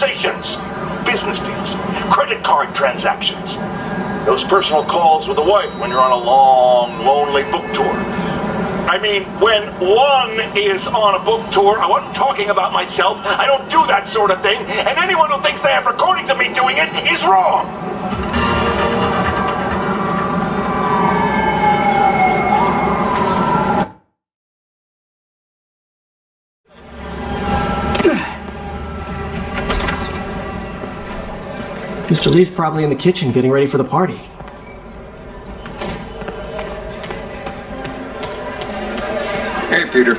conversations? Business deals, credit card transactions, those personal calls with the wife when you're on a long, lonely book tour. I mean, when one is on a book tour, oh, I wasn't talking about myself. I don't do that sort of thing. And anyone who thinks they have recordings of me doing it is wrong. Mr. Li's probably in the kitchen getting ready for the party. Hey, Peter.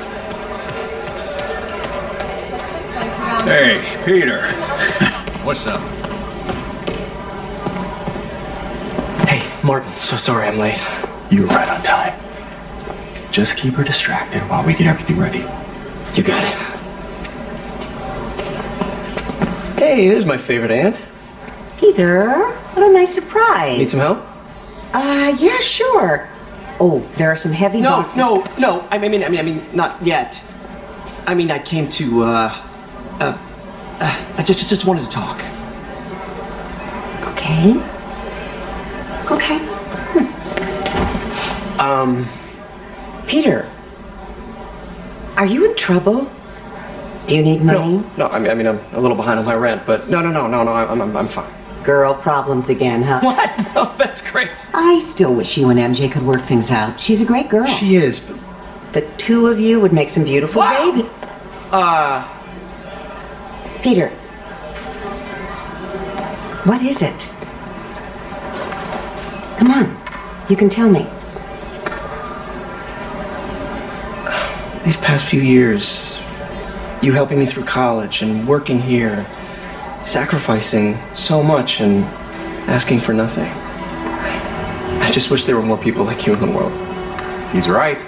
Hey, Peter. What's up? Hey, Martin, so sorry I'm late. You were right on time. Just keep her distracted while we get everything ready. You got it. Hey, there's my favorite aunt. Peter, what a nice surprise. Need some help? Uh, yeah, sure. Oh, there are some heavy No, boxes. no, no. no. I mean, I mean, I mean, not yet. I mean, I came to, uh, uh, uh I just, just wanted to talk. Okay. Okay. Um, Peter, are you in trouble? Do you need money? no, no. I mean, I mean, I'm a little behind on my rent, but no, no, no, no, no. I'm, I'm, I'm fine. Girl problems again, huh? What? No, that's crazy. I still wish you and MJ could work things out. She's a great girl. She is, but the two of you would make some beautiful Wow. baby. uh, Peter, what is it? Come on, you can tell me. these past few years, you helping me through college and working here, sacrificing so much and asking for nothing. I just wish there were more people like you in the world. He's right.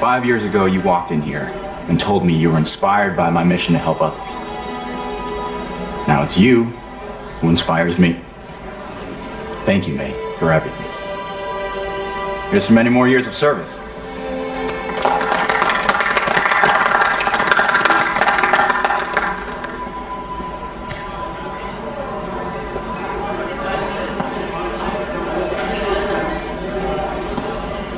Five years ago, you walked in here and told me you were inspired by my mission to help others. Now it's you who inspires me. Thank you, May, for everything. Here's for many more years of service.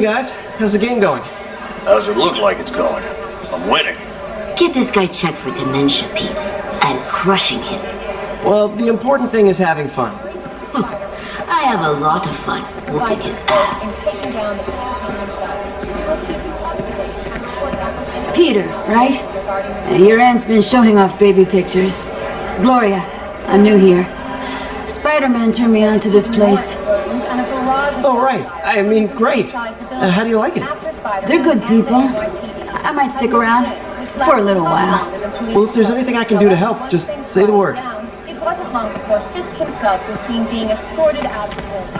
Hey guys, how's the game going? How's it look like it's going? I'm winning. Get this guy checked for dementia, Pete. And crushing him. Well, the important thing is having fun. I have a lot of fun whooping his ass. Peter, right? Uh, Your aunt's been showing off baby pictures. Gloria, I'm new here. Spider-Man turned me on to this place. Oh, right. I mean, great. Uh, how do you like it? They're good people. I might stick around for a little while. Well, if there's anything I can do to help, just say the word. It wasn't long before Fisk himself was seen being escorted out of the building.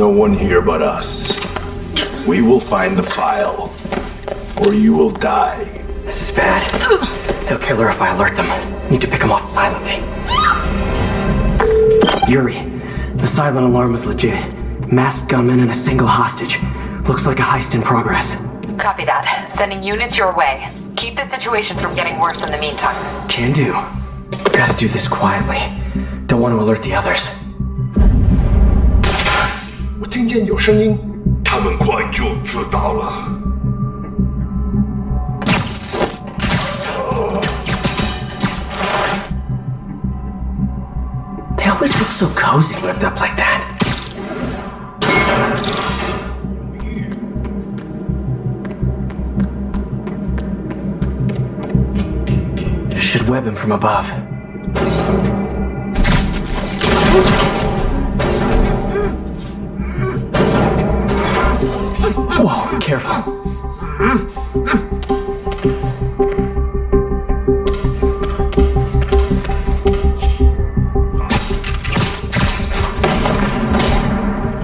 No one here but us. We will find the file, or you will die. This is bad. They'll kill her if I alert them. Need to pick them off silently. Yuri, the silent alarm was legit. Masked gunmen and a single hostage. Looks like a heist in progress. Copy that. Sending units your way. Keep the situation from getting worse in the meantime. Can do. Gotta do this quietly. Don't want to alert the others. 我听见有声音，他们快就知道了。 They always look so cozy whipped up like that. Should web him from above. careful.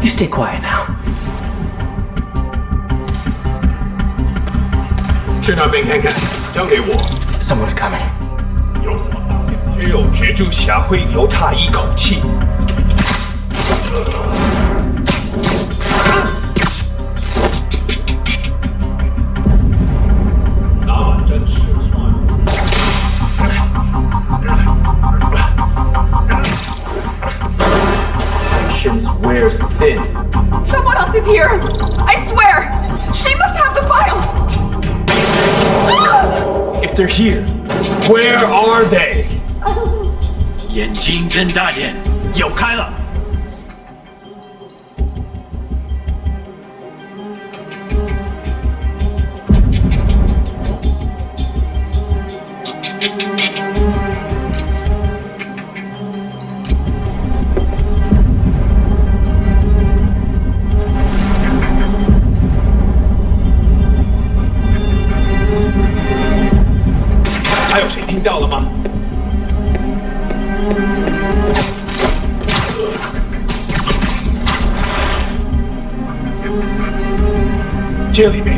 You stay quiet now. 去那边看看，交给我。 Someone's coming. 有什么发现？只有蜘蛛侠会留他一口气。 they're here, where are they? 眼睛睁大点，有开了。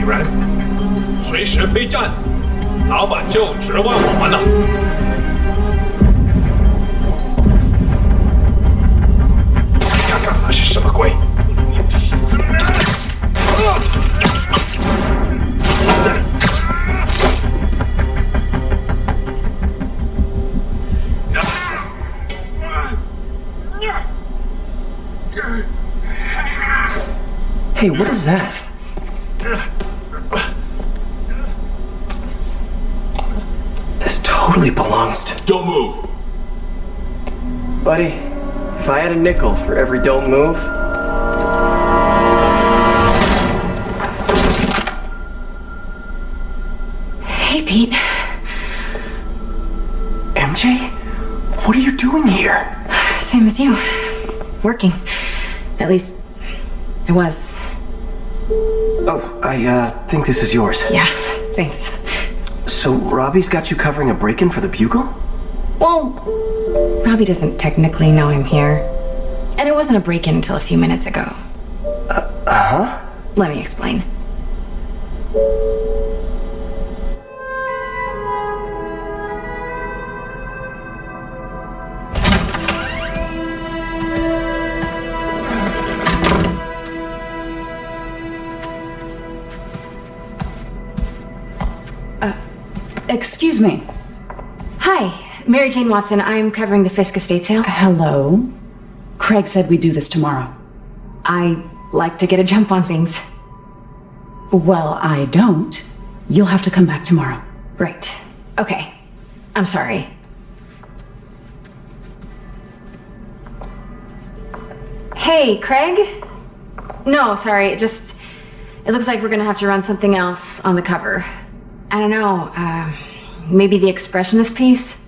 人，随时备战，老板就指望我们了。看看那是什么鬼！Hey, what is that? Buddy, if I had a nickel for every don't move. Hey, Pete. MJ? What are you doing here? Same as you. Working. At least, I was. Oh, I, uh, think this is yours. Yeah, thanks. So, Robbie's got you covering a break in for the Bugle? Well, Robbie doesn't technically know I'm here. And it wasn't a break-in until a few minutes ago. Uh, uh-huh? Let me explain. Uh, excuse me. Mary Jane Watson. I'm covering the Fisk estate sale. Hello. Craig said we'd do this tomorrow. I like to get a jump on things. Well, I don't. You'll have to come back tomorrow. Right. Okay. I'm sorry. Hey, Craig? No, sorry. It just. It looks like we're gonna have to run something else on the cover. I don't know. Uh, maybe the expressionist piece?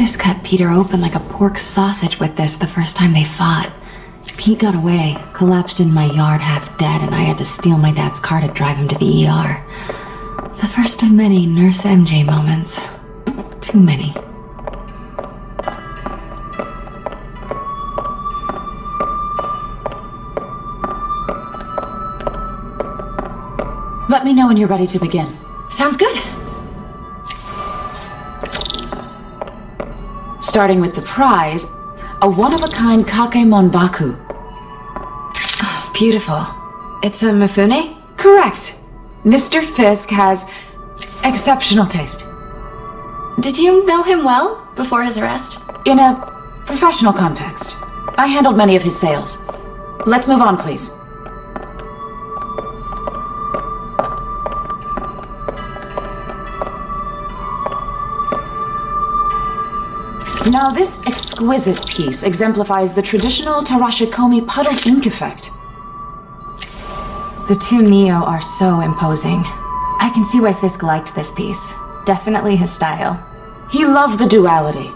Fisk cut Peter open like a pork sausage with this the first time they fought. Pete got away, collapsed in my yard half dead, and I had to steal my dad's car to drive him to the ER. The first of many Nurse MJ moments. Too many. Let me know when you're ready to begin. Sounds good. Starting with the prize, a one-of-a-kind Kakemon Baku. Oh, beautiful. It's a Mifune? Correct. Mr. Fisk has exceptional taste. Did you know him well before his arrest? In a professional context. I handled many of his sales. Let's move on, please. Now, this exquisite piece exemplifies the traditional Tarashikomi puddle ink effect. The two Nio are so imposing. I can see why Fisk liked this piece. Definitely his style. He loved the duality.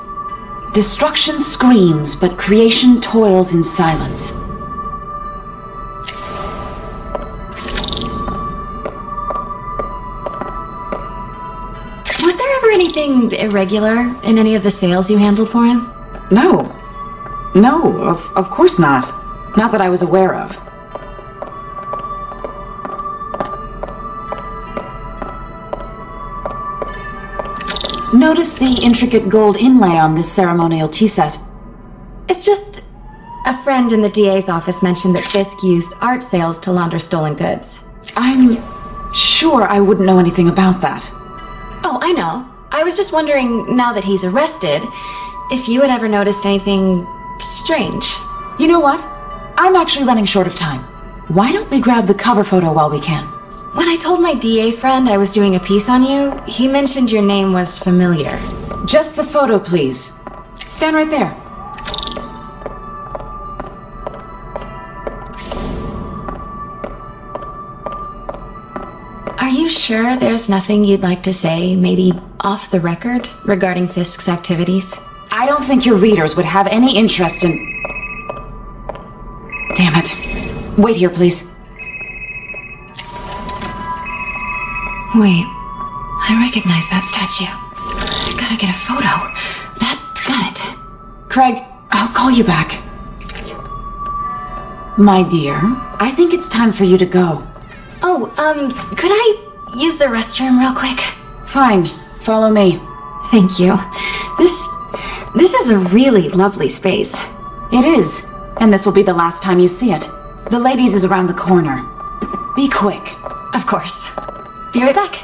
Destruction screams, but creation toils in silence. Irregular in any of the sales you handled for him? No. No, of, of course not. Not that I was aware of. Notice the intricate gold inlay on this ceremonial tea set. It's just a friend in the DA's office mentioned that Fisk used art sales to launder stolen goods. I'm sure I wouldn't know anything about that. Oh, I know. I was just wondering, now that he's arrested, if you had ever noticed anything strange. You know what? I'm actually running short of time. Why don't we grab the cover photo while we can? When I told my DA friend I was doing a piece on you, he mentioned your name was familiar. Just the photo, please. Stand right there. You sure there's nothing you'd like to say, maybe off the record, regarding Fisk's activities? I don't think your readers would have any interest in. Damn it. Wait here, please. Wait. I recognize that statue. I gotta get a photo. That got it. Craig, I'll call you back. My dear, I think it's time for you to go. Oh, um, could I use the restroom real quick? Fine. Follow me. Thank you. This. this is a really lovely space. It is. And this will be the last time you see it. The ladies is around the corner. Be quick. Of course. Be right back.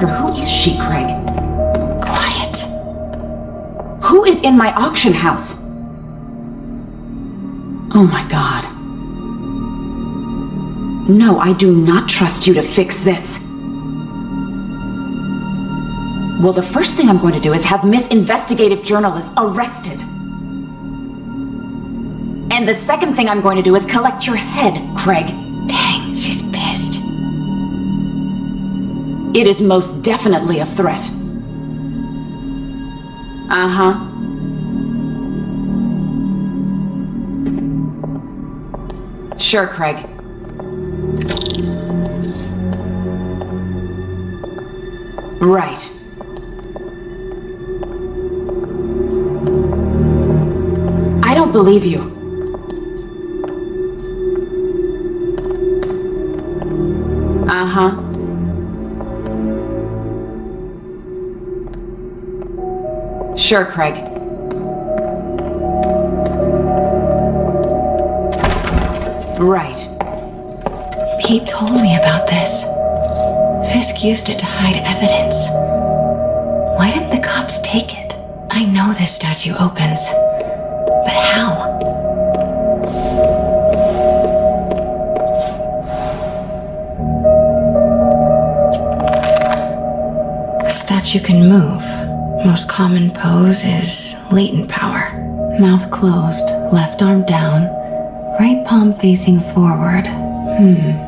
Reporter. Who is she, Craig? Quiet. Who is in my auction house? Oh my god. No, I do not trust you to fix this. Well, the first thing I'm going to do is have Miss Investigative Journalist arrested. And the second thing I'm going to do is collect your head, Craig. It is most definitely a threat. Uh huh. Sure, Craig. Right. I don't believe you. Sure, Craig. Right. Pete told me about this. Fisk used it to hide evidence. Why didn't the cops take it? I know this statue opens. But how? Statue can move. Most common pose is latent power. Mouth closed, left arm down, right palm facing forward. Hmm.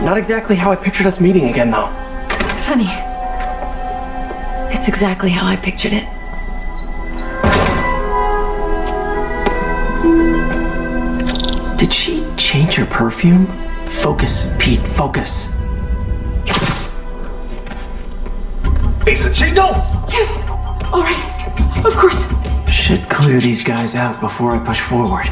Not exactly how I pictured us meeting again, though. Funny. It's exactly how I pictured it. Did she change her perfume? Focus, Pete, focus. Asa Shingo! Yes! Alright, of course. Should clear these guys out before I push forward.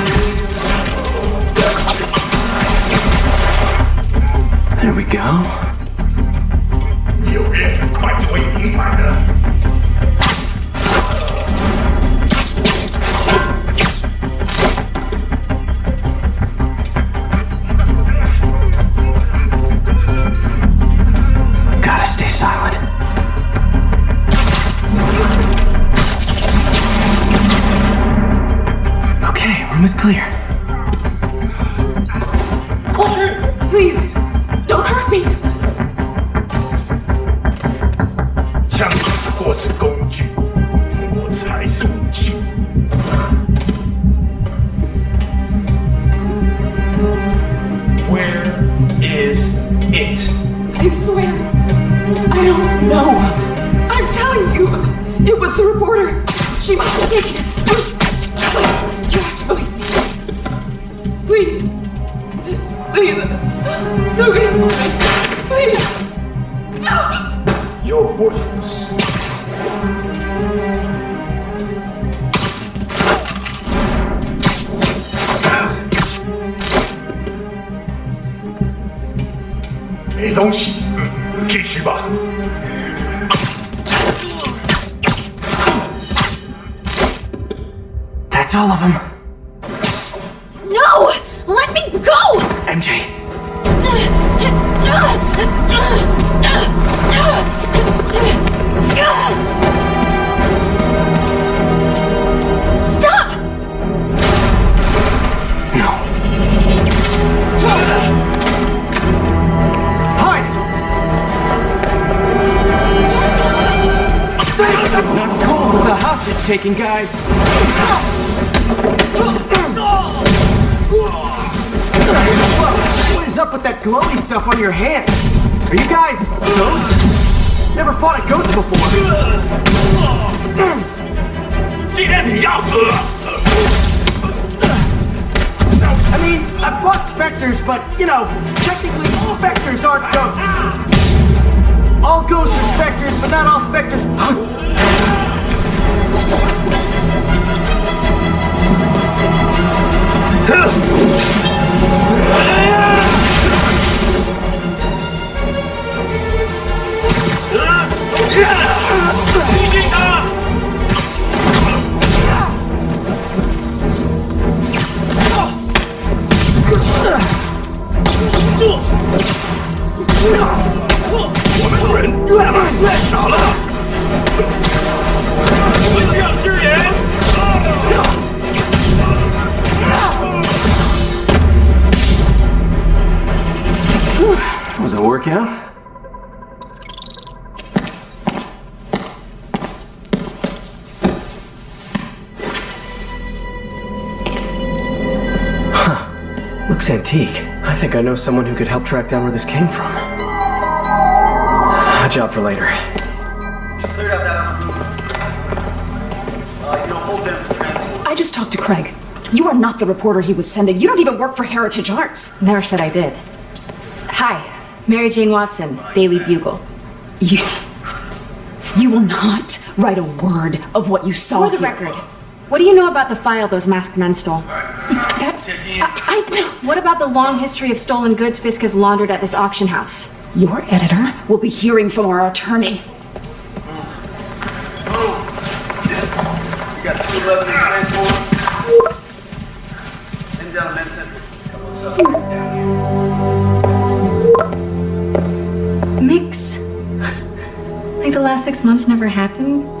There we go. You're quite the way, antique. I think I know someone who could help track down where this came from. A job for later. I just talked to Craig. You are not the reporter he was sending. You don't even work for Heritage Arts. Never said I did. Hi, Mary Jane Watson, Daily Bugle. You. You will not write a word of what you saw. For the here. record, what do you know about the file those masked men stole? What about the long history of stolen goods Fisk has laundered at this auction house? Your editor will be hearing from our attorney. Mix? Like the last six months never happened?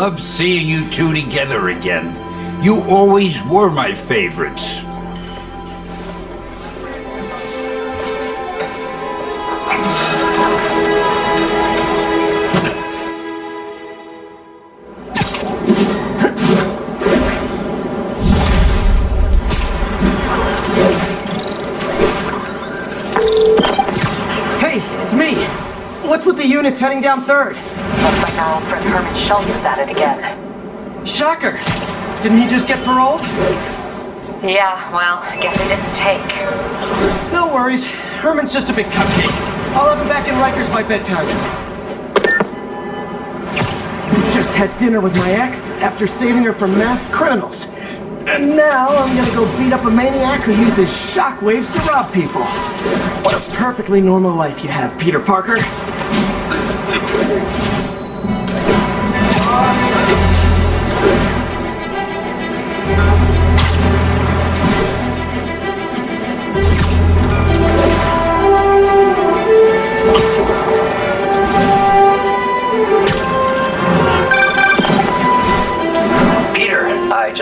Love seeing you two together again. You always were my favorites. Hey, it's me. What's with the units heading down third? Looks like our old friend Herman Schultz is at it again. Shocker. Didn't he just get paroled? Yeah, well, I guess he didn't take. No worries. Herman's just a big cupcake. I'll have him back in Rikers by bedtime. Just had dinner with my ex after saving her from masked criminals. And now I'm gonna go beat up a maniac who uses shockwaves to rob people. What a perfectly normal life you have, Peter Parker.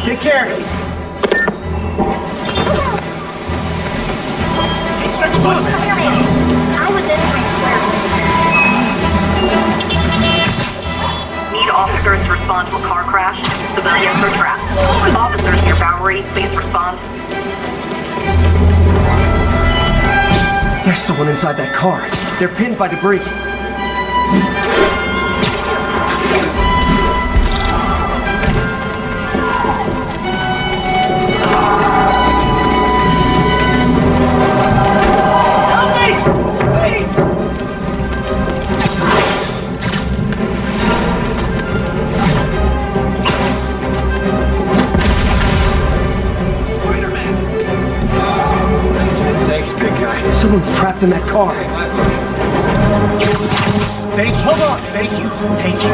Take care. I was entering Need officers to respond to a car crash. Civilians are trapped. Officers near Bowery, please respond. There's someone inside that car. They're pinned by debris. In that car. Thank you. Hold on. Thank you. Thank you.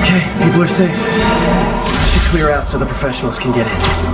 Okay, people are safe. Should clear out so the professionals can get in.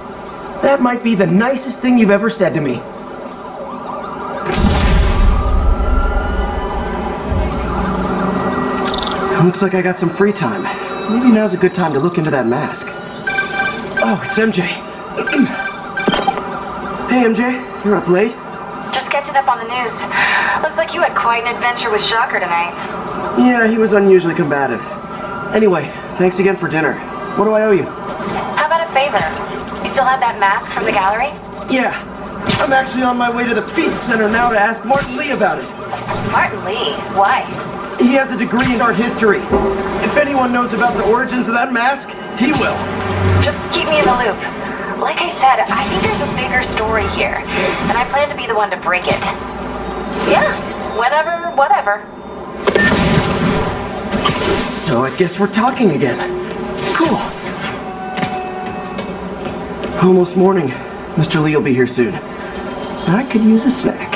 That might be the nicest thing you've ever said to me. Looks like I got some free time. Maybe now's a good time to look into that mask. Oh, it's MJ. hey, MJ. You're up late? Just catching up on the news. Looks like you had quite an adventure with Shocker tonight. Yeah, he was unusually combative. Anyway, thanks again for dinner. What do I owe you? That mask from the gallery? Yeah. I'm actually on my way to the Feast Center now to ask Martin Li about it. Martin Li? Why? He has a degree in art history. If anyone knows about the origins of that mask, he will. Just keep me in the loop. Like I said, I think there's a bigger story here, and I plan to be the one to break it. Yeah, whatever, whatever. So I guess we're talking again. Cool. Almost morning. Mr. Li will be here soon. I could use a snack.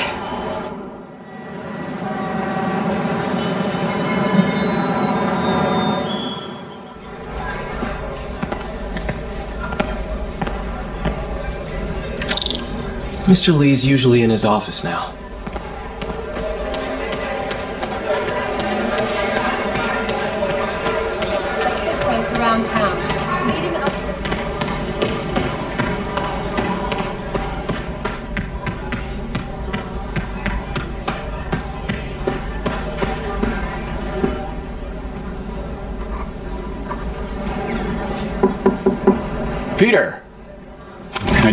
Mr. Li's usually in his office now.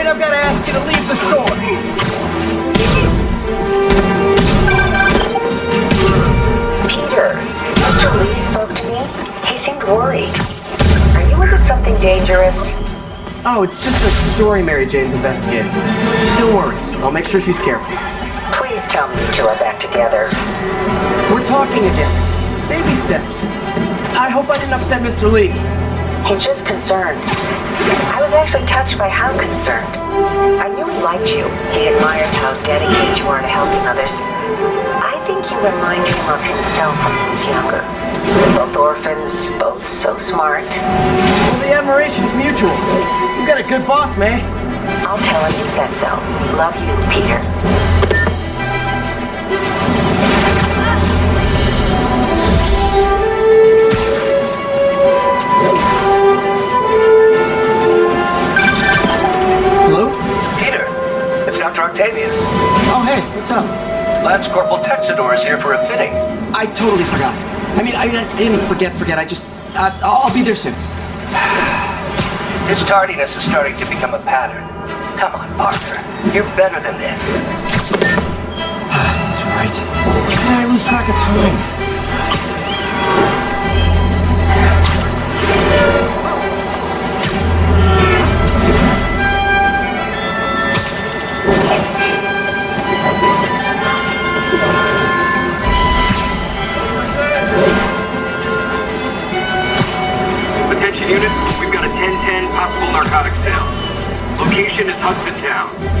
Afraid I've got to ask you to leave the store. Peter, Mr. Li spoke to me. He seemed worried. Are you into something dangerous? Oh, it's just a story Mary Jane's investigating. Don't worry, I'll make sure she's careful. Please tell me you two are back together. We're talking again. Baby steps. I hope I didn't upset Mr. Li. He's just concerned. I was actually touched by how concerned. I knew he liked you. He admires how dedicated you are to helping others. I think you remind him of himself when he was younger. Both orphans, both so smart. Well, the admiration's mutual. You got a good boss, May. I'll tell him you said so. Love you, Peter. Dr. Octavius. Oh, hey, what's up? Lance Corporal Texador is here for a fitting. I totally forgot. I mean, I, I didn't forget, forget. I just, uh, I'll be there soon. His tardiness is starting to become a pattern. Come on, Parker. You're better than this. He's right. I lose track of time. unit, we've got a 1010 possible narcotics sale. Location is Hudson Town.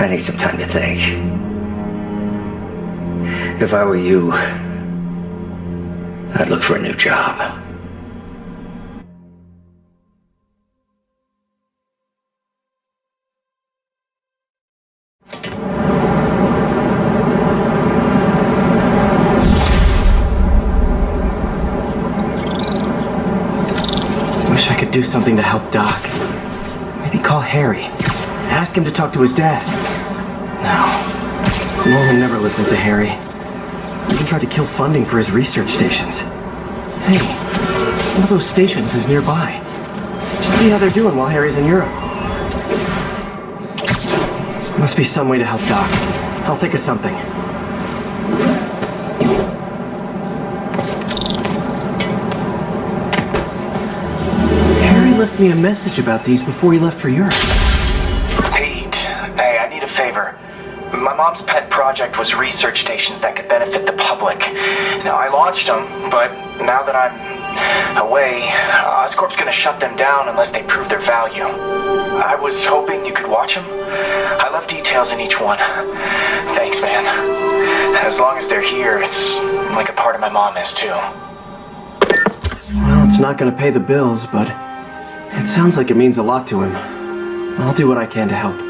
I need some time to think. If I were you, I'd look for a new job. Wish I could do something to help Doc. Maybe call Harry. Ask him to talk to his dad. No. Norman never listens to Harry. Even tried to kill funding for his research stations. Hey, one of those stations is nearby. Should see how they're doing while Harry's in Europe. Must be some way to help Doc. I'll think of something. Harry left me a message about these before he left for Europe. My mom's pet project was research stations that could benefit the public. Now, I launched them, but now that I'm away, Oscorp's gonna shut them down unless they prove their value. I was hoping you could watch them. I love details in each one. Thanks, man. As long as they're here, it's like a part of my mom is too. Well, it's not gonna pay the bills, but it sounds like it means a lot to him. I'll do what I can to help.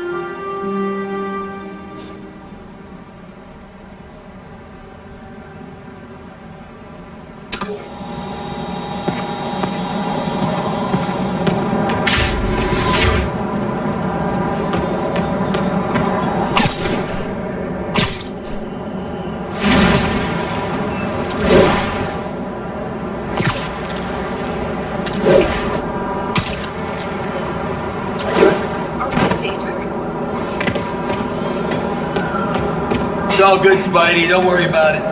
Spidey. Don't worry about it.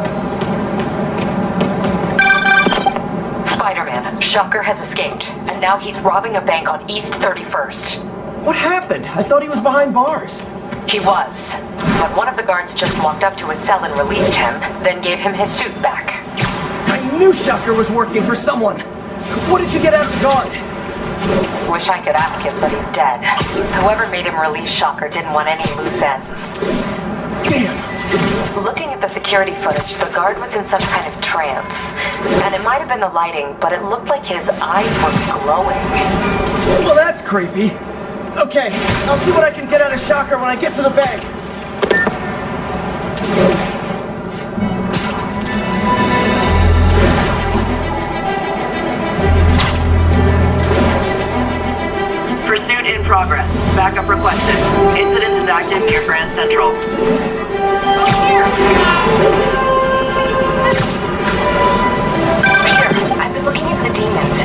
Spider-Man, Shocker has escaped, and now he's robbing a bank on East 31st. What happened? I thought he was behind bars. He was. But one of the guards just walked up to his cell and released him, then gave him his suit back. I knew Shocker was working for someone. What did you get out of the guard? Wish I could ask him, but he's dead. Whoever made him release Shocker didn't want any loose ends. Damn! Looking at the security footage, the guard was in some kind of trance. And it might have been the lighting, but it looked like his eyes were glowing. Well, that's creepy. Okay, I'll see what I can get out of Shocker when I get to the bank. Pursuit in progress. Backup requested. Incident is active near Grand Central. Peter, I've been looking into the demons.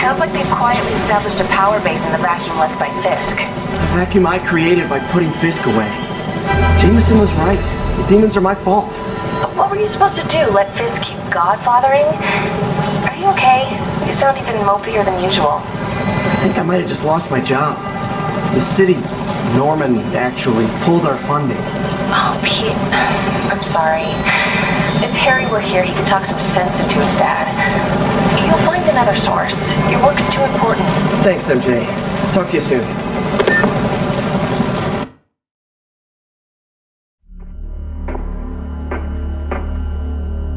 Sounds like they've quietly established a power base in the vacuum left by Fisk. The vacuum I created by putting Fisk away. Jameson was right. The demons are my fault. But what were you supposed to do? Let Fisk keep godfathering? Are you okay? You sound even mopier than usual. I think I might have just lost my job. The city, Norman, actually pulled our funding. Oh, Pete, I'm sorry. If Harry were here, he could talk some sense into his dad. You'll find another source. Your work's too important. Thanks, MJ. Talk to you soon.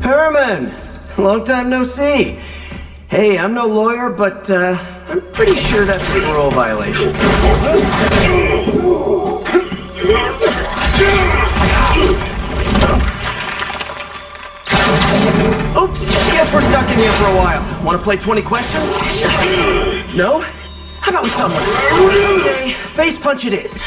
Herman! Long time no see. Hey, I'm no lawyer, but uh, I'm pretty sure that's a parole violation. Oops, guess we're stuck in here for a while. Want to play 20 questions? No? How about we wrestle? Okay, face punch it is.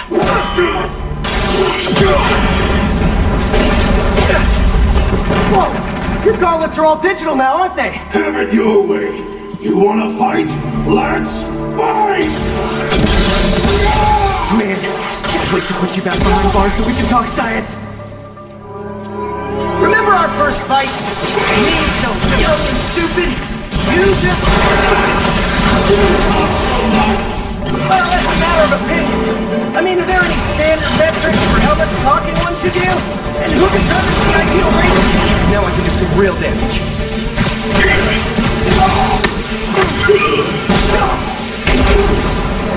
Whoa! Your gauntlets are all digital now, aren't they? Have it your way. You wanna fight? Let's fight! Man, can't wait to put you back behind bars so we can talk science. Remember our first fight? Me, so young and stupid. You just... Well, that's a matter of opinion. I mean, are there any standard metrics for how much talking one should do? And who determines the ideal range? Now I can do some real damage.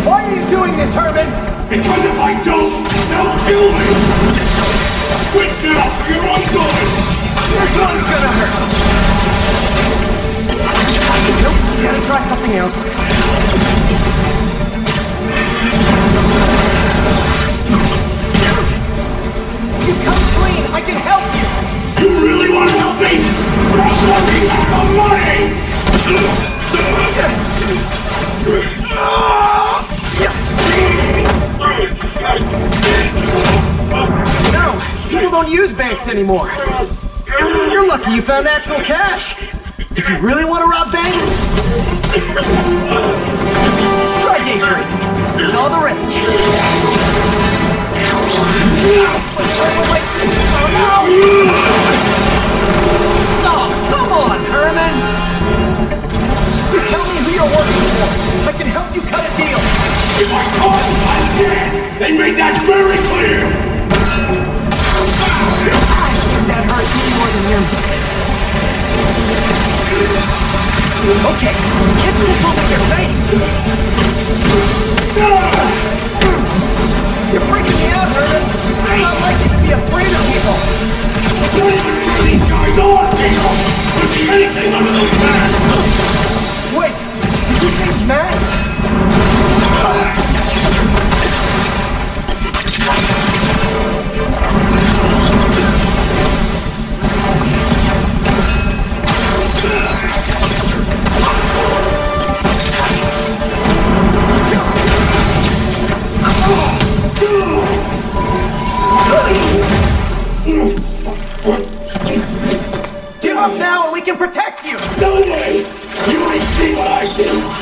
Why are you doing this, Herman? Because if I don't, they'll kill me! Quit now, or you're on good! This one's gonna hurt. Nope, gotta try something else. You come clean, I can help you! You really want to help me? I'll fucking have the money! No, people don't use banks anymore. You're lucky you found actual cash. If you really want to rob banks, try day trading. It's all the rage. Oh, come on, Herman! You tell me who you're working for. I can help you cut a deal. If I caught, I'm dead! And make that very clear! That hurts me more than him. Okay, get this in your face! You're freaking me out, Herman! I'm not like you to be afraid of people! These guys are people! Be anything under those masks! Wait, did you say Matt? Give up now and we can protect you! No way! You See?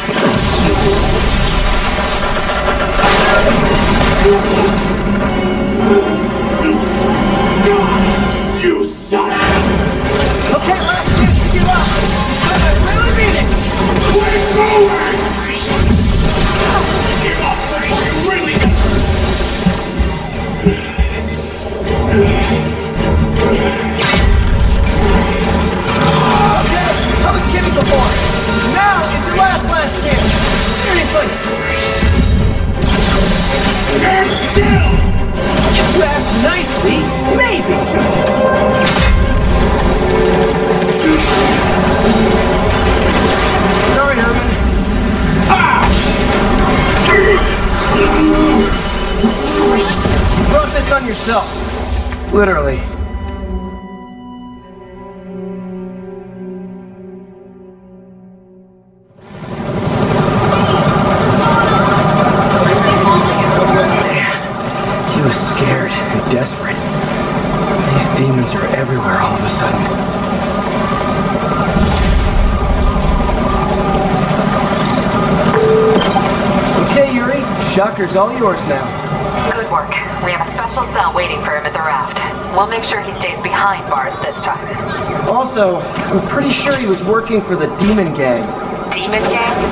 Pretty sure he was working for the Demon Gang. Demon Gang?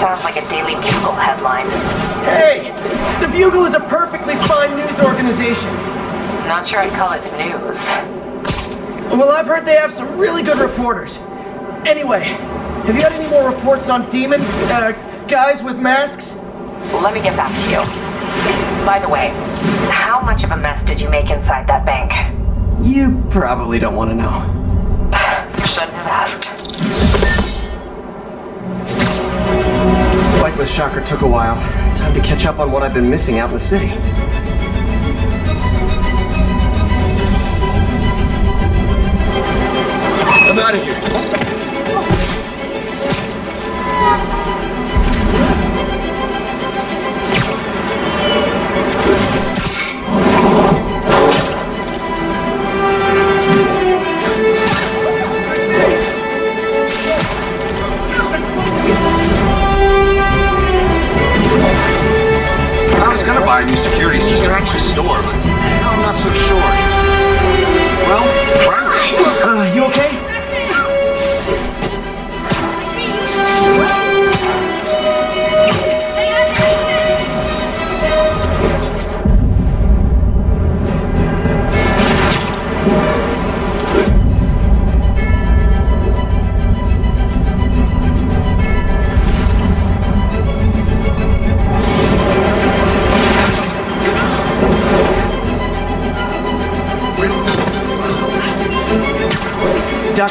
Sounds like a Daily Bugle headline. Hey! The Bugle is a perfectly fine news organization. Not sure I'd call it news. Well, I've heard they have some really good reporters. Anyway, have you had any more reports on demon uh, guys with masks? Let me get back to you. By the way, how much of a mess did you make inside that bank? You probably don't want to know. With Shocker took a while. Time to catch up on what I've been missing out in the city.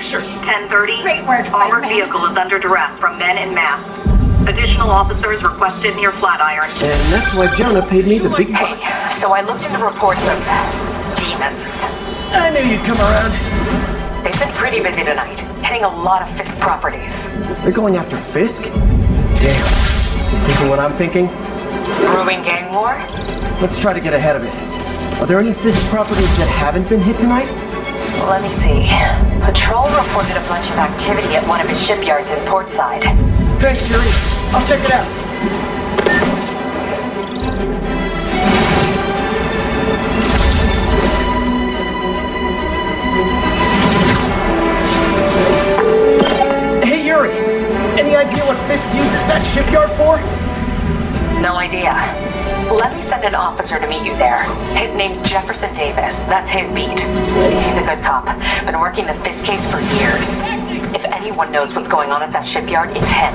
picture! 1030. Great work, Armored vehicle is under duress from men in masks. Additional officers requested near Flatiron. And that's why Jonah paid me the big Hey, bucks. so I looked into reports of demons. I knew you'd come around. They've been pretty busy tonight, hitting a lot of Fisk properties. They're going after Fisk? Damn. You thinking what I'm thinking? Brewing gang war? Let's try to get ahead of it. Are there any Fisk properties that haven't been hit tonight? Let me see. Patrol reported a bunch of activity at one of his shipyards in Portside. Thanks, Yuri. I'll check it out. Hey, Yuri. Any idea what Fisk uses that shipyard for? No idea. Let me send an officer to meet you there. His name's Jefferson Davis. That's his beat. He's a good cop. Been working the Fisk case for years. If anyone knows what's going on at that shipyard, it's him.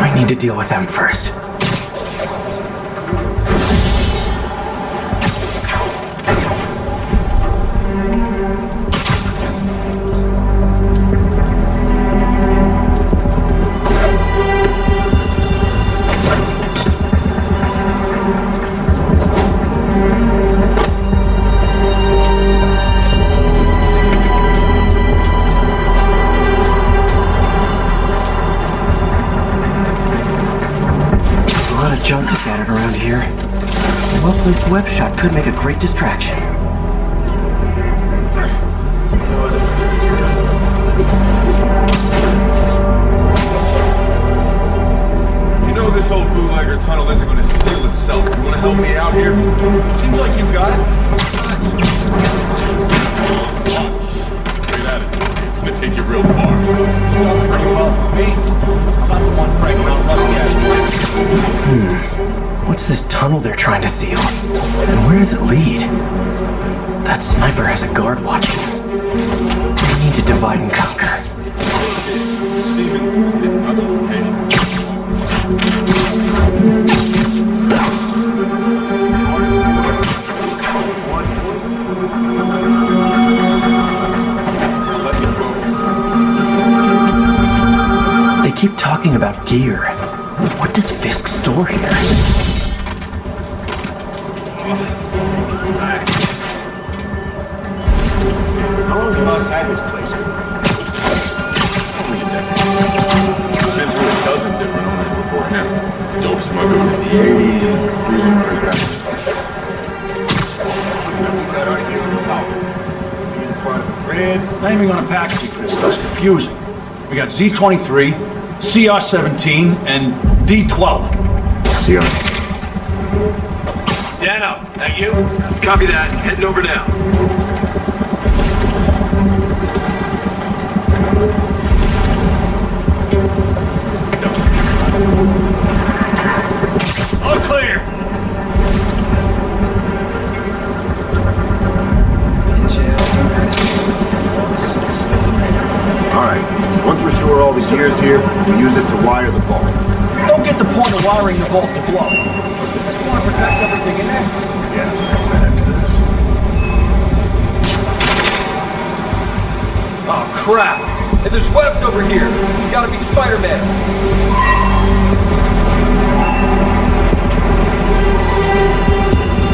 I need to deal with them first. Junk scattered around here. A well-placed web shot could make a great distraction. You know this whole bootlegger tunnel isn't going to seal itself. You want to help me out here? Seems like you got it. Take you real far. Pretty well for me. Not the one breaking out rusty Hmm. What's this tunnel they're trying to seal? And where does it lead? That sniper has a guard watching. We need to divide and conquer. Keep talking about gear. What does Fisk store here? How long has Moss had this place? Been through a dozen different owners before him. Dope smugglers in the 80s, cruise runners Not even gonna package this stuff's confusing. We got Z23, CR17, and D12. CR. Dano, that you? Copy that. Heading over now. Once we're sure all these gear's here, we use it to wire the vault. Don't get the point of wiring the vault to blow. Just want to protect everything in there. Oh crap! Hey, there's webs over here. You gotta be Spider-Man.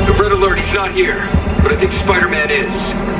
The red alert is not here, but I think Spider-Man is.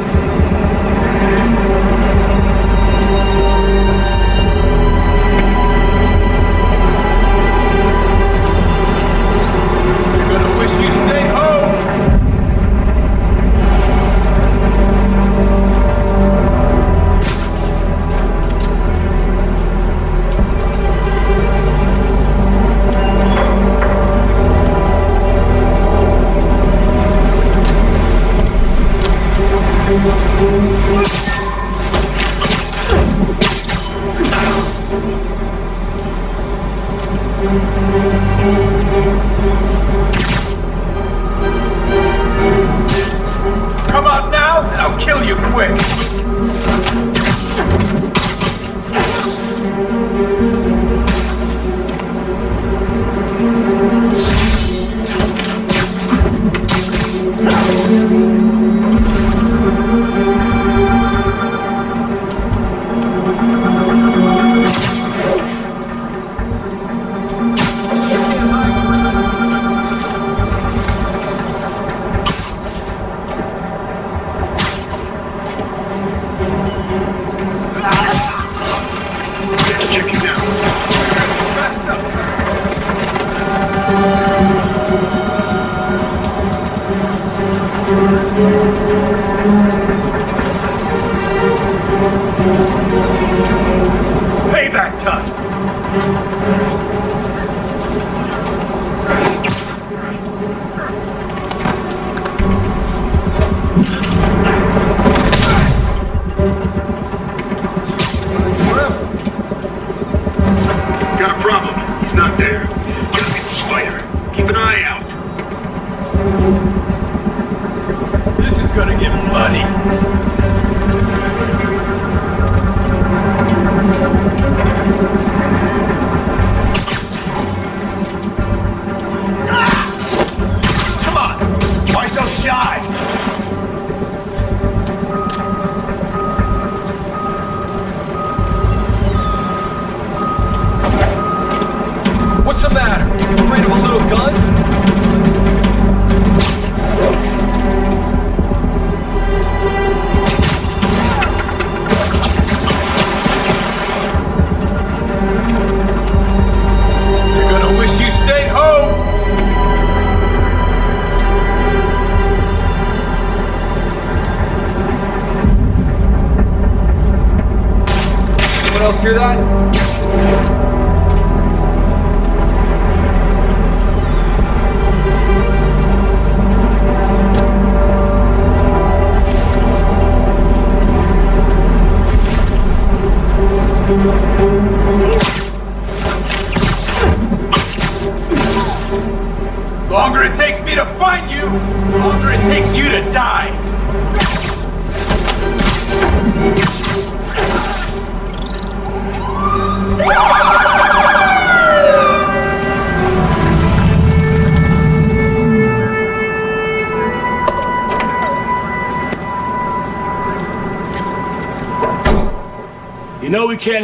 Hear that?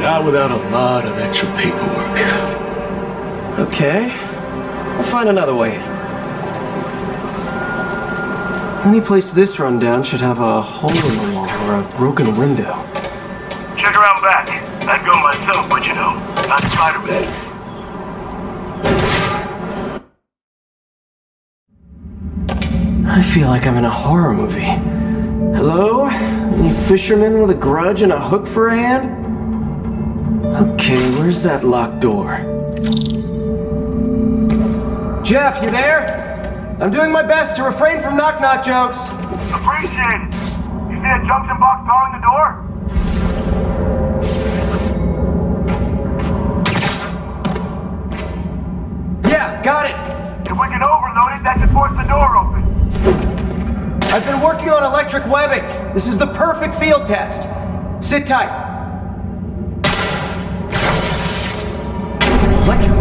Not without a lot of extra paperwork. Okay. I'll find another way. Any place this rundown should have a hole in the wall or a broken window. Check around back. I'd go myself, but you know, not Spider-Man. I feel like I'm in a horror movie. Hello? Any fisherman with a grudge and a hook for a hand? Okay, where's that locked door? Jeff, you there? I'm doing my best to refrain from knock knock jokes. Appreciate it. You see a junction box powering the door? Yeah, got it. If we can overload it, that should force the door open. I've been working on electric webbing. This is the perfect field test. Sit tight.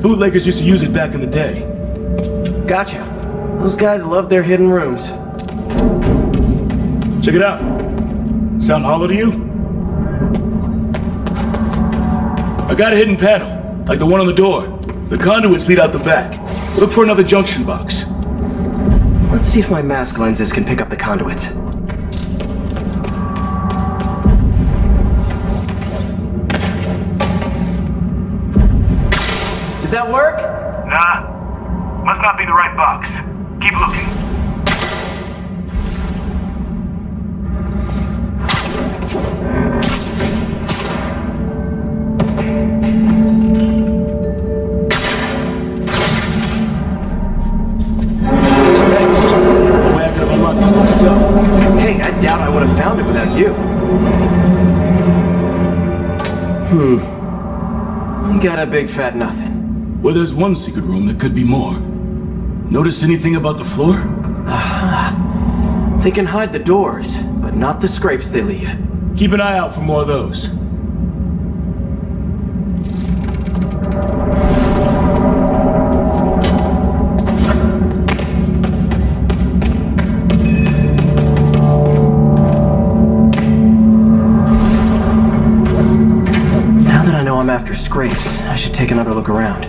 Bootleggers used to use it back in the day. Gotcha. Those guys love their hidden rooms. Check it out. Sound hollow to you? I got a hidden panel, like the one on the door. The conduits lead out the back. Look for another junction box. Let's see if my mask lenses can pick up the conduits. a big fat nothing. Well, there's one secret room that could be more. Notice anything about the floor? Uh, they can hide the doors, but not the scrapes they leave. Keep an eye out for more of those. after scrapes. Should take another look around.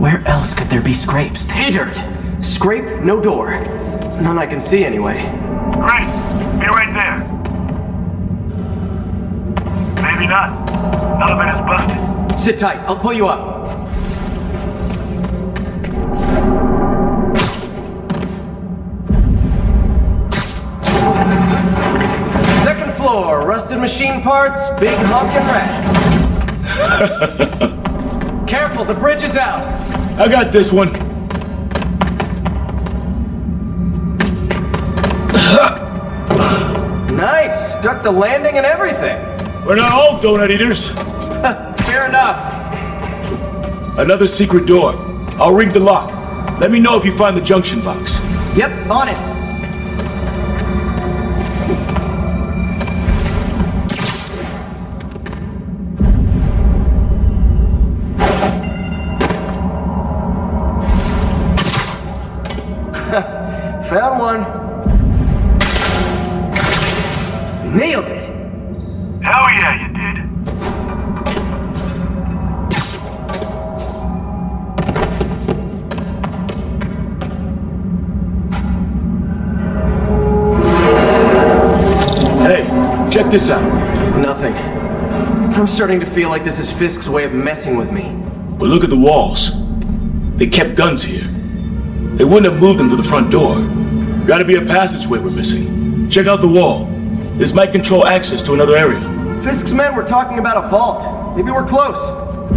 Where else could there be scrapes? Hey, dirt! Scrape, no door. None I can see anyway. Sit tight, I'll pull you up. Second floor, rusted machine parts, big honking rats. Careful, the bridge is out. I got this one. Nice, stuck the landing and everything. We're not all donut eaters. Enough. Another secret door. I'll rig the lock. Let me know if you find the junction box. Yep, on it. Check this out. Nothing. I'm starting to feel like this is Fisk's way of messing with me. But look at the walls. They kept guns here. They wouldn't have moved them to the front door. Gotta be a passageway we're missing. Check out the wall. This might control access to another area. Fisk's men were talking about a vault. Maybe we're close.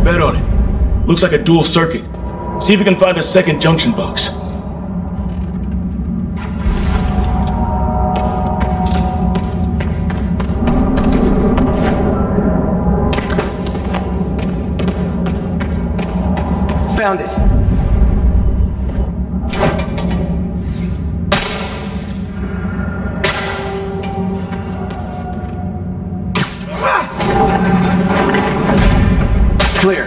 Bet on it. Looks like a dual circuit. See if you can find a second junction box. Found it. Clear.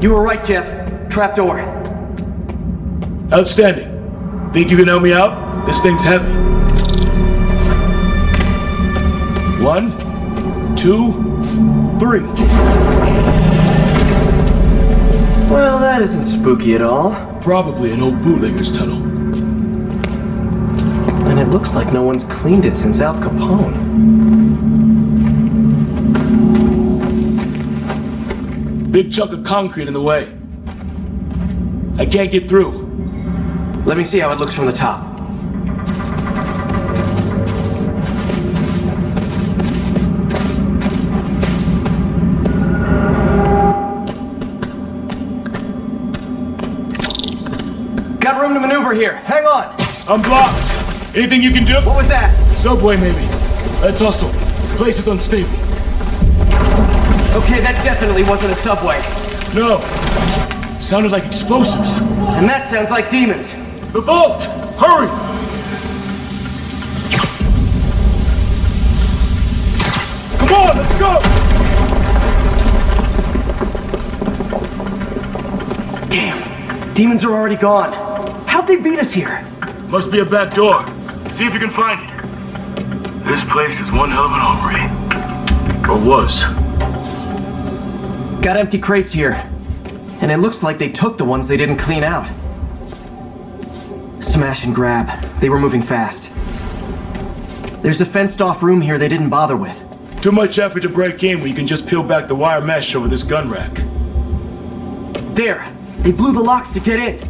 You were right, Jeff. Trapdoor. Outstanding. Think you can help me out? This thing's heavy. One, two, three. Well, that isn't spooky at all. Probably an old bootlegger's tunnel. And it looks like no one's cleaned it since Al Capone. Big chunk of concrete in the way. I can't get through. Let me see how it looks from the top. Got room to maneuver here. Hang on. I'm blocked. Anything you can do? What was that? Subway, maybe. Let's hustle. The place is unstable. Okay, that definitely wasn't a subway. No. Sounded like explosives. And that sounds like demons. The vault! Hurry! Come on, let's go! Damn. Demons are already gone. How'd they beat us here? Must be a back door. See if you can find it. This place is one hell of an armory. Or was. Got empty crates here. And it looks like they took the ones they didn't clean out. Smash and grab. They were moving fast. There's a fenced off room here they didn't bother with. Too much effort to break in when you can just peel back the wire mesh over this gun rack. There! They blew the locks to get in.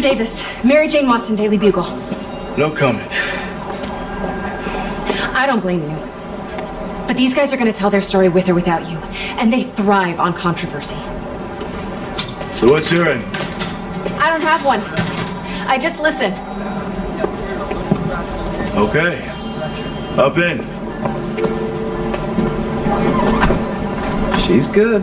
Officer Davis, Mary Jane Watson, Daily Bugle. No comment. I don't blame you. But these guys are gonna tell their story with or without you. And they thrive on controversy. So what's your end? I don't have one. I just listen. Okay. Up in. She's good.